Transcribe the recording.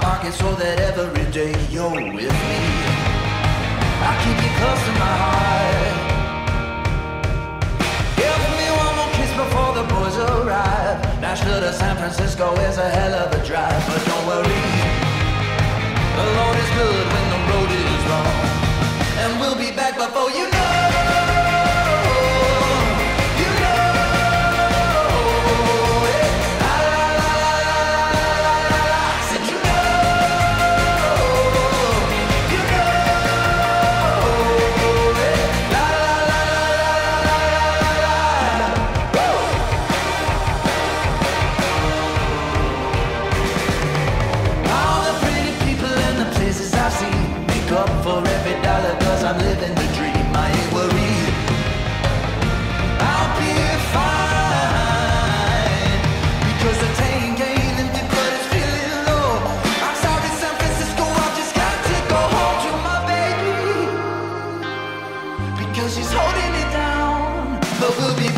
pocket so that every day you're with me. I keep you close to my heart. Give me one more kiss before the boys arrive. Nashville to San Francisco is a hell of a drive, but don't worry. The Lord is good when the road is long, and we'll be back before. You up for every dollar cause I'm living the dream. I ain't worried. I'll be fine Because the tank ain't empty but it's feeling low. I'm sorry San Francisco, I just got to go home to my baby Because she's holding it down. But we'll be